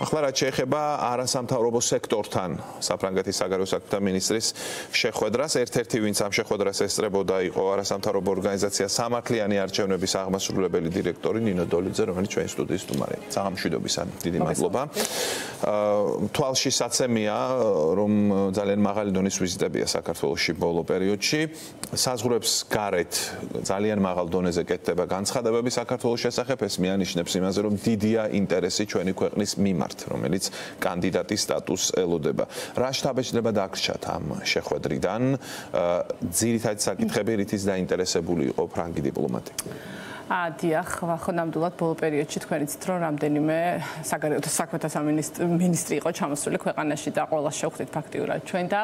ახლა რაც შეეხება არასამთავრობო სექტორთან საფრანგეთის საგარეო საქმეთა მინისტრის შეხვედრას ერთ-ერთი ვინც ამ შეხვედრას ესწრებოდა იყო არასამთავრობო ორგანიზაცია სამართლიანი არჩევნების აღმასრულებელი დირექტორი ნინო დოლიძე რომელიც ჩვენი სტუდიის სტუმარია საღამშვიდობისა დიდი მადლობა. თვალში საცემია რომ ძალიან მაღალი დონის ვიზიტებია საქართველოსში ბოლო პერიოდში. საზღვრებს გარეთ ძალიან მაღალ დონეზე კეთდება განცხადებები საქართველოს შესახებ. ეს მიანიშნებს იმაზე რომ დიდია ინტერესი ჩვენი ქვეყნის მიმართ მიმართ, რომელიც კანდიდატის სტატუსს ელოდება. რა შტაბეჭდება დაგრჩათ ამ შეხვედრიდან? ძირითადად საკითხები რითიც დაინტერესებული იყო ფრანგი დიპლომატი. დიახ, ხო ნამდვილად ბოლო პერიოდში თქვენ იცით რომ რამდენიმე საგარეო საქმეთა სამინისტრი იყო ჩამოსული ქვეყანაში და ყველა შევხვდით ფაქტიურად. ჩვენ და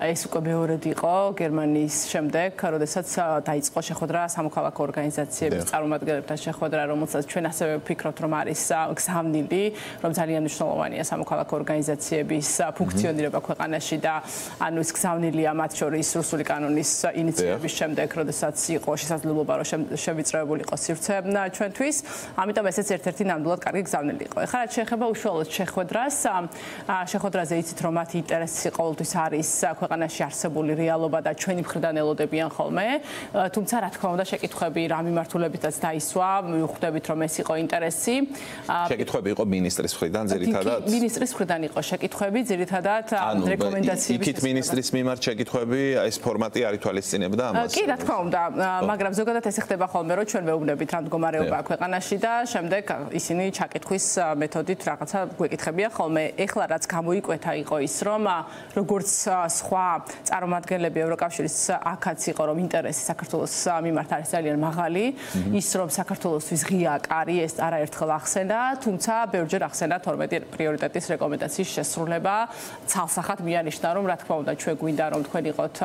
ეს უკვე მეორედ იყო გერმანიის შემდეგ, როდესაც დაიწყო შეხვედრა სამოქალაქო ორგანიზაციების წარმომადგენლებთან შეხვედრა, რომელსაც ჩვენ ასევე ვფიქრობთ რომ არის გზავნილი, რომ ძალიან მნიშვნელოვანია სამოქალაქო ორგანიზაციების ფუნქციონირება ქვეყანაში და ანუ ეს გზავნილია მათ შორის რუსული კანონის ინიციატივის შემდეგ, როდესაც იყო შესაძლებლობა რომ შევიწროებული იყოს სივრცე ჩვენთვის. ამიტომ ესეც ერთ-ერთი ნამდვილად კარგი გზავნილი იყო. ეხლა რაც შეეხება უშუალოდ შეხვედრას, შეხვედრაზე იცით რომ მათი ინტერესი ყოველთვის არის ქვეყანაში არსებული რეალობა და ჩვენი მხრიდან ელოდებიან ხოლმე. თუმცა რა თქმა უნდა შეკითხვები რა მიმართულებითაც დაისვა, მიხვდებით რომ ეს იყო ინტერესი. შეკითხვები იყო მინისტრის მხრიდან ძირითადად. მინისტრის მხრიდან იყო შეკითხვები ძირითადად რეკომენდაციების. იქით მინისტრის მიმართ შეკითხვები, ეს ფორმატი არ ითვალისწინებდა ამას. კი, რა თქმა უნდა, მაგრამ ზოგადად ეს ხდება ხოლმე რომ ჩვენ ვეუბნებით ვეუბნებით რა მდგომარეობაა ქვეყანაში და შემდეგ ისინი ჩაკითხვის მეთოდით რაღაცა გვეკითხებიან ხოლმე. ეხლა რაც გამოიკვეთა იყო ის, რომ როგორც სხვა წარმომადგენლები ევროკავშირის აქაც იყო რომ ინტერესი საქართველოს მიმართ არის ძალიან მაღალი, ის რომ საქართველოსთვის ღია კარი ეს არაერთხელ ახსენა, თუმცა ბევრჯერ ახსენა 12 პრიორიტეტის რეკომენდაციის შესრულება. ცალსახად მიანიშნა რომ რა თქმა უნდა ჩვენ გვინდა რომ თქვენ იყოთ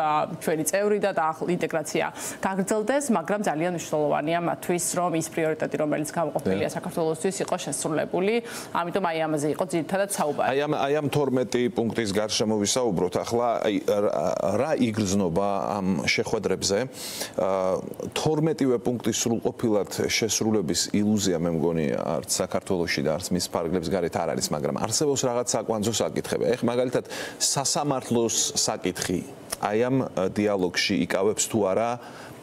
ჩვენი წევრი და ინტეგრაცია გაგრძელდეს, მაგრამ ძალიან მნიშვნელოვანია მათთვის ის რომ ის პრიორიტეტი რომელიც გამოყოფილია საქართველოსთვის იყო შესრულებული. ამიტომ აი ამაზე იყო ძირითადად საუბარი. აი ამ აი ამ 12 პუნქტის გარშემო ვისაუბროთ. ახლა აი რა იგრძნობა ამ შეხვედრებზე? 12-ვე პუნქტის სრულყოფილად შესრულების ილუზია მე მგონი არც საქართველოსში და არც მის ფარგლებს გარეთ არ არის მაგრამ არსებობს რაღაც საკვანძო საკითხები. ეხ მაგალითად სასამართლოს საკითხი. აი ამ დიალოგში იკავებს თუ არა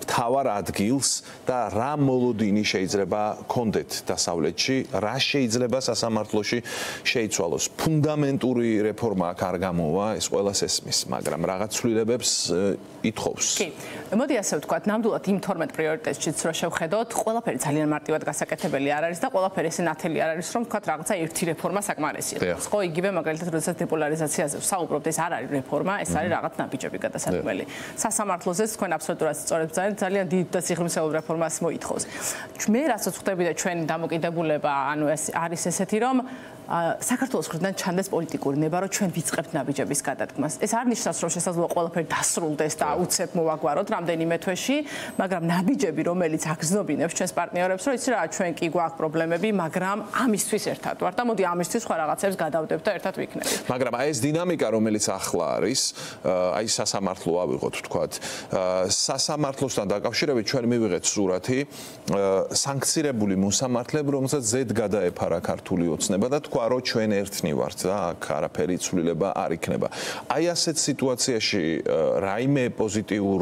თავარ ადგილს და რა მოლოდინი შეიძლება კონდეთ დასავლეთში, რა შეიძლება სასამართლოში შეიცვალოს. ფუნდამენტური რეფორმა აქ არ გამოვა, ეს ყველას ესმის, მაგრამ რაღაც ცვლილებებს ითხოვს. კი. მოდი ასე ვთქვათ, ნამდვილად იმ 12 პრიორიტეტშიც რო შევხედოთ, ყველაფერი ძალიან მარტივად გასაკეთებელი არ არის და ყველაფერი ესე ნათელი არ არის, რომ ვთქვათ, რაღაცა ერთი რეფორმა საკმარისია. ხო, იგივე მაგალითად, როდესაც დეპოლარიზაციაზე ვსაუბრობთ, ეს არ არის რეფორმა, ეს არის რაღაც ნაბიჯები გადასარკველი. სასამართლოზეც თქვენ აბსოლუტურად სწორად ძალიან ძალიან დიდ და სიღრმისეულ რეფორმას მოითხოვს. მე რასაც ხვდები და ჩვენი დამოკიდებულება, ანუ ეს არის ესეთი რომ საქართველოს ხრიდან ჩანდეს პოლიტიკური ნება, რომ ჩვენ ვიწყებთ ნაბიჯების გადადგმას. ეს არ ნიშნავს, რომ შესაძლოა ყველაფერი დასრულდეს და უცებ მოვაგვაროთ რამდენიმე თვეში, მაგრამ ნაბიჯები, რომელიც აგზნობინებს ჩვენს პარტნიორებს, რომ იცი რა, ჩვენ კი გვაქვს პრობლემები, მაგრამ ამისთვის ერთად ვარ და მოდი ამისთვის სხვა რაღაცებს გადავდებ და ერთად ვიქნებით. მაგრამ აი ეს დინამიკა, რომელიც ახლა არის, აი სასამართლო ავიღოთ თქვათ, სასამართლოსთან დაკავშირებით ჩვენ მივიღეთ სურათი სანქცირებული მოსამართლეები, რომელსაც ზედ გადაეფარა ქართული ოცნება და თქვა რომ ჩვენ ერთნი ვართ და აქ არაფერი ცვლილება არ იქნება. აი ასეთ სიტუაციაში რაიმე პოზიტიურ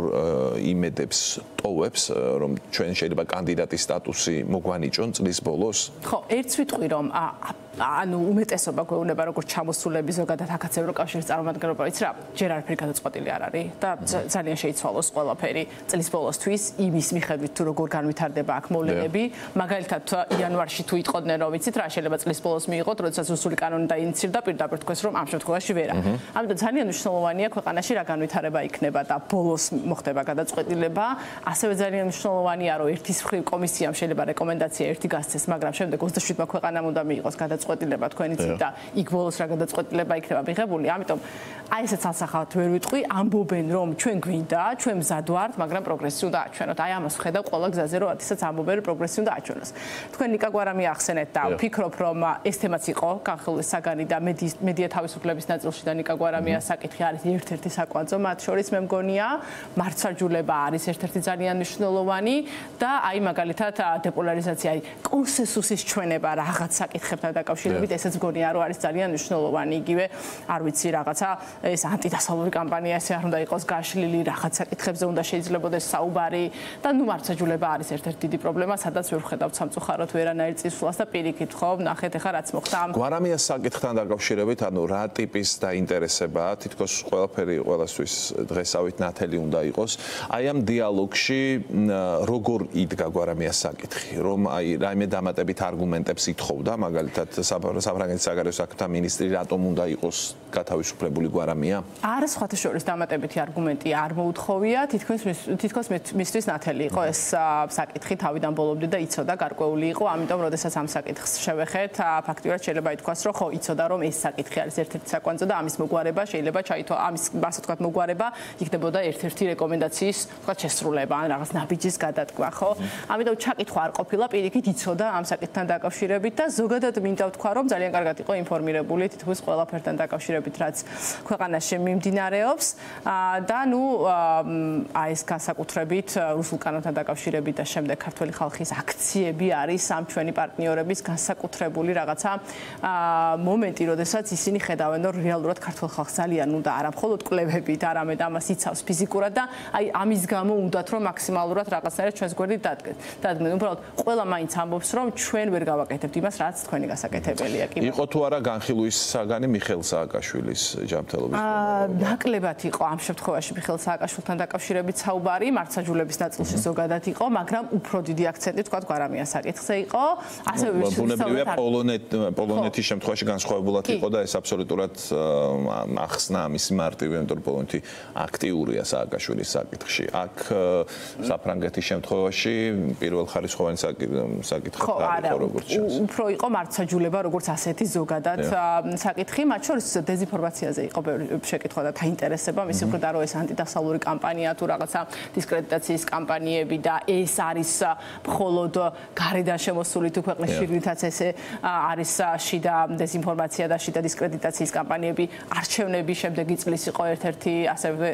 იმედებს ტოვებს რომ ჩვენ შეიძლება კანდიდატის სტატუსი მოგვანიჭონ წლის ბოლოს? ხო, ერთს ვიტყვი რომ ანუ უმეტესობა გვეუბნება როგორც ჩამოსულები ზოგადად აქაც ევროკავშირის წარმომადგენლობა იცი რა ჯერ არაფერი გადაწყვეტილი არ არის და ძალიან შეიცვალოს ყველაფერი წლის ბოლოსთვის იმის მიხედვით თუ როგორ განვითარდება აქ მოვლენები მაგალითად იანვარში თუ იტყოდნენ რომ იცით რა შეიძლება წლის ბოლოს მიიღოთ როდესაც რუსული კანონი დაინიცირდა პირდაპირ თქვენს რომ ამ შემთხვევაში ვერა. ამიტომ ძალიან მნიშვნელოვანია ქვეყანაში რა განვითარება იქნება და ბოლოს მოხდება გადაწყვეტილება. ასევე ძალიან მნიშვნელოვანია რომ ერთის მხრივ კომისიამ შეიძლება რეკომენდაცია ერთი გასცეს, მაგრამ შემდეგ 27-მა ქვეყანამ უნდა მიიღოს გადაწყვეტილება თქვენი ცით და იქ ბოლოს რა გადაწყვეტილება იქნება მიღებული. ამიტომ აი ესეც ასახავთ ვერ ვიტყვი, ამბობენ რომ ჩვენ გვინდა, ჩვენ მზად ვართ, მაგრამ პროგრესი პროგრესი უნდა აჩვენოთ. აი ამას ხედავ ყველა გზაზე, რომ ათისაც ამბობენ, რომ პროგრესი უნდა აჩვენოს. თქვენ ნიკა გვარამი ახსენეთ და ვფიქრობ, რომ ეს თემაც იყო განხილული საგანი და მედია თავისუფლების ნაწილში და ნიკა გვარამია საკითხი არის ერთ-ერთი საკვანძო, მათ შორის მე მგონია, მართსაჯულება არის ერთ-ერთი ძალიან მნიშვნელოვანი და აი მაგალითად დეპოლარიზაცია, აი კონსენსუსის ჩვენება რაღაც საკითხებთან დაკავშირებით, ესეც მგონია, რომ არის ძალიან მნიშვნელოვანი. იგივე არ ვიცი რაღაცა ეს ანტიდასავლური კამპანია ესე არ უნდა იყოს გაშლილი რაღაც საკითხებზე უნდა შეიძლებაოდეს საუბარი და ნუ მარცხაჯულება არის ერთ-ერთი დიდი პრობლემა სადაც ვერ ხედავთ სამწუხაროდ ვერანაირ წისვლას და პირიქით ხო? ნახეთ ახლა რაც მოხდა. ამ გვარამიას საკითხთან დაკავშირებით ანუ რა ტიპის დაინტერესებაა თითქოს ყველაფერი ყველასთვის დღესავით ნათელი უნდა იყოს. აი ამ დიალოგში როგორ იდგა გვარამიას საკითხი? რომ აი რაიმე დამატებით არგუმენტებს ითხოვდა მაგალითად საფრანგეთის საგარეო საქმეთა მინისტრი რატომ უნდა იყოს გათავისუფლებული გვარამია? არა სხვათა შორის დამატებითი არგუმენტი არ მოუთხოვია, თითქოს თითქოს მისთვის ნათელი იყო ეს საკითხი თავიდან ბოლომდე და იცოდა გარკვეული იყო, ამიტომ როდესაც ამ საკითხს შევეხეთ, ფაქტიურად შეიძლება ითქვას, რომ ხო იცოდა რომ ეს საკითხი არის ერთ-ერთი საკვანძო და ამის მოგვარება შეიძლება ჩაითვალა ამის ასე ვთქვათ მოგვარება იქნებოდა ერთ-ერთი რეკომენდაციის ვთქვათ შესრულება ან რაღაც ნაბიჯის გადატკვა, ხო? ამიტომ ჩაკითხვა არ ყოფილა, პირიქით იცოდა ამ საკითხთან დაკავშირებით და ზოგადად მინდა ვთქვა რომ ძალიან კარგად იყო ინფორმირებული თითქოს ყველაფერთან დაკავშირებით, რაც ქვეყანაში მიმდინარეობს და ნუ აი ეს განსაკუთრებით რუსულ კანონთან დაკავშირებით და შემდეგ ქართული ხალხის აქციები არის ამ ჩვენი პარტნიორების განსაკუთრებული რაღაცა მომენტი, როდესაც ისინი ხედავენ, რომ რეალურად ქართულ ხალხს ძალიან უნდა არა მხოლოდ კლებებით, არამედ ამას იცავს ფიზიკურად და აი ამის გამო უნდათ რომ მაქსიმალურად რაღაცნაირად ჩვენს გვერდით დადგეს. დადგენ, უბრალოდ ყველა მაინც ამბობს, რომ ჩვენ ვერ გავაკეთებთ იმას, რაც თქვენი გასაკეთებელია. კი. იყო თუ არა განხილვის საგანი მიხელ სააკაშვილის ჯანმრთელობის პრობლემა. ნაკლებად იყო ამ შემთხვევაში მიხელ სააკაშვილთან დაკავშირებით საუბარი, მართსაჯულების ნაწილში ზოგადად იყო, მაგრამ უფრო დიდი აქცენტი თქვა გვარამიას საკითხზე იყო. ასევე ბუნებრივია პოლონეთ პოლონეთის შემთხვევაში განსხვავებულად იყო და ეს აბსოლუტურად ახსნა მისი მარტივი, იმიტომ რომ პოლონეთი აქტიურია სააკაშვილის საკითხში. აქ საფრანგეთის შემთხვევაში პირველ ხარისხოვანი საკითხი იყო როგორც ჩანს. უფრო იყო მართსაჯულება როგორც ასეთი ზოგადად საკითხი, მათ შორის დეზინფორმაციაზე იყო შეკითხვა და დაინტერესება მისი მხრიდან რომ ეს ანტიდასავლური კამპანია თუ რაღაცა დისკრედიტაციის კამპანიები და ეს არის მხოლოდ გარედან შემოსული თუ ქვეყნის შიგნითაც ესე არის შიდა დეზინფორმაცია და შიდა დისკრედიტაციის კამპანიები არჩევნები შემდეგი წლის იყო ერთ-ერთი ასევე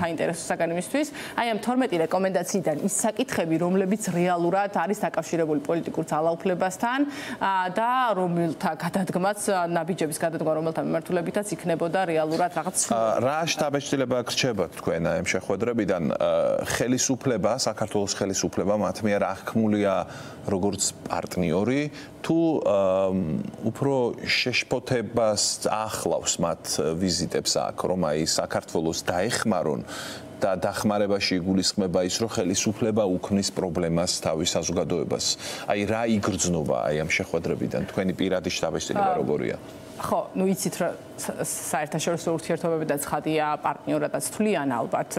საინტერესო საგანი მისთვის. აი ამ 12 რეკომენდაციიდან ის საკითხები, რომლებიც რეალურად არის დაკავშირებული პოლიტიკურ ძალაუფლებასთან და რომელთა გადადგმაც ნაბიჯების გადადგმა რომელთა მიმართულებითაც იქნებოდა რეალურად რაღაც რა შტაბეჭდილება გრჩება თქვენ ამ შეხვედრებიდან ხელისუფლება საქართველოს ხელისუფლება მათ მიერ აღქმულია როგორც პარტნიორი თუ უფრო შეშფოთებას ახლავს მათ ვიზიტებს აქ რომ აი საქართველოს დაეხმარონ და დახმარებაში იგულისხმება ის, რომ ხელისუფლება უქმნის პრობლემას თავის საზოგადოებას. აი რა იგრძნობა აი ამ შეხვედრებიდან თქვენი პირადი შტაბეჭდილება როგორია? ხო, ну იცით რა საერთაშორისო ურთიერთობები და ცხადია პარტნიორადაც თვლიან ალბათ,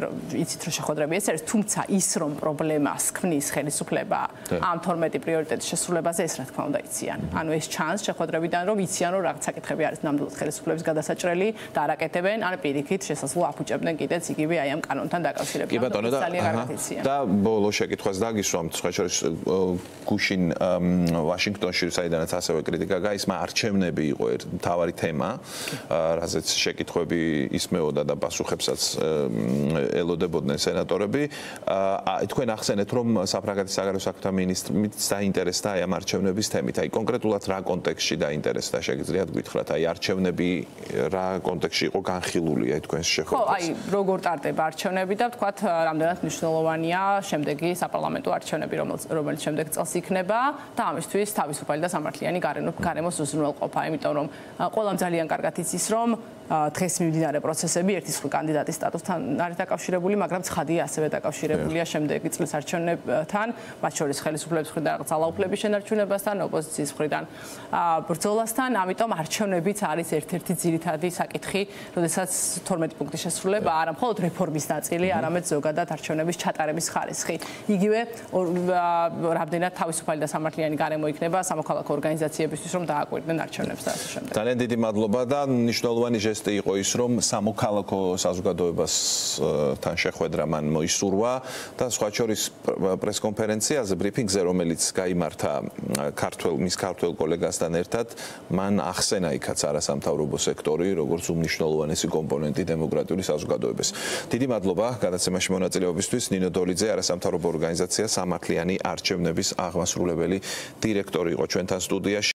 იცით რა შეხვედრები ეს არის, თუმცა ის რომ პრობლემას ქმნის ხელისუფლება ამ 12 პრიორიტეტის შესრულებაზე ეს რა თქმა უნდა იციან. ანუ ეს ჩანს შეხვედრებიდან რომ იციან რომ რაღაც საკითხები არის ნამდვილად ხელისუფლების გადასაჭრელი და არაკეთებენ, ან პირიქით შესაძლოა აფუჭებდნენ კიდეც იგივე აი ამ კანონთან დაკავშირებით. კი ბატონო და და ბოლო შეკითხვას დაგისვამ შეხვედრის გუშინ ვაშინგტონში საიდანაც ასევე კრიტიკა გაისმა არჩევნები იყო მთავარი თემა, რაზეც შეკითხვები ისმეოდა და პასუხებსაც ელოდებოდნენ სენატორები. აი თქვენ ახსენეთ, რომ საფრანგეთის საგარეო საქმეთა მინისტრიც დაინტერესდა აი ამ არჩევნების თემით. აი კონკრეტულად რა კონტექსტში დაინტერესდა, შეგიძლიათ გითხრათ, აი არჩევნები რა კონტექსტში იყო განხილული აი თქვენს შეხვედრას? ხო, აი როგორ ტარდება არჩევნები და თქვათ რამდენად მნიშვნელოვანია შემდეგი საპარლამენტო არჩევნები, რომელიც შემდეგ წელს იქნება და ამისთვის თავისუფალი და სამართლიანი გარემოს უზრუნველყოფა, იმიტომ რომ ყველამ ძალიან კარგად იცის რომ დღეს მიმდინარე პროცესები ერთის მხრივ კანდიდატის სტატუსთან არის დაკავშირებული, მაგრამ ცხადია ასევე დაკავშირებულია შემდეგი წლის არჩევნებთან, მათ შორის ხელისუფლების მხრიდან რაღაც ალაუფლების შენარჩუნებასთან, ოპოზიციის მხრიდან ბრძოლასთან, ამიტომ არჩევნებიც არის ერთ-ერთი ძირითადი საკითხი, როდესაც 12 პუნქტი შესრულება არა მხოლოდ რეფორმის ნაწილი, არამედ ზოგადად არჩევნების ჩატარების ხარისხი. იგივე რამდენად თავისუფალი და სამართლიანი გარემო იქნება სამოქალაქო ორგანიზაციებისთვის, რომ დააკვირდნენ არჩევნებს და ასე შემდეგ. ძალიან დიდი მადლობა და მნიშვნელოვანი ჟესტი ტექსტი იყო ის, რომ სამოქალაქო საზოგადოებასთან შეხვედრა მან მოისურვა და სხვა შორის პრესკონფერენციაზე ბრიფინგზე, რომელიც გამართა ქართულ მის ქართულ კოლეგასთან ერთად, მან ახსენა იქაც არასამთავრობო სექტორი, როგორც უმნიშვნელოვანესი კომპონენტი დემოკრატიული საზოგადოების. დიდი მადლობა გადაცემაში მონაწილეობისთვის ნინო დოლიძე, არასამთავრობო ორგანიზაცია სამართლიანი არჩევნების აღმასრულებელი დირექტორი იყო ჩვენთან სტუდიაში.